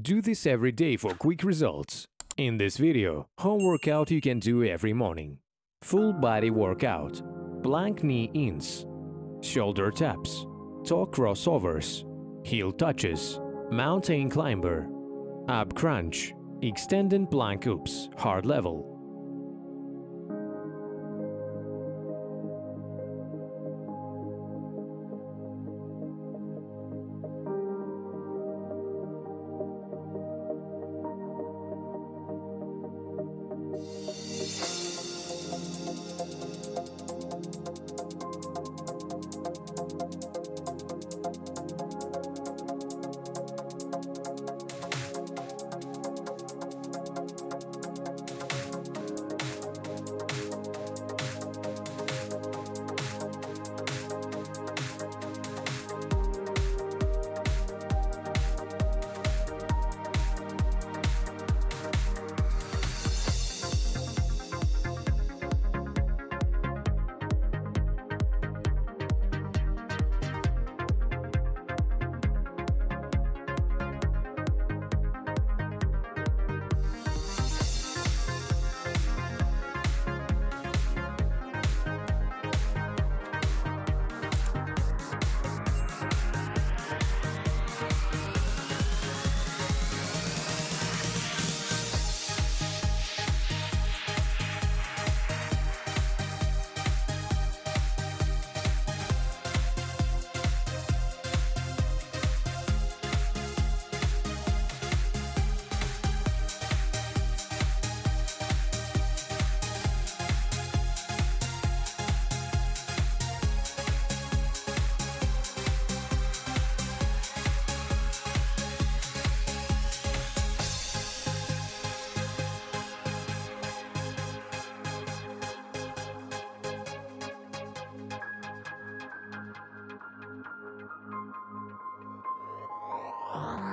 Do this every day for quick results. In this video, home workout you can do every morning. Full body workout, plank knee ins, shoulder taps, toe crossovers, heel touches, mountain climber, ab crunch, extended plank ups, hard level. Ah.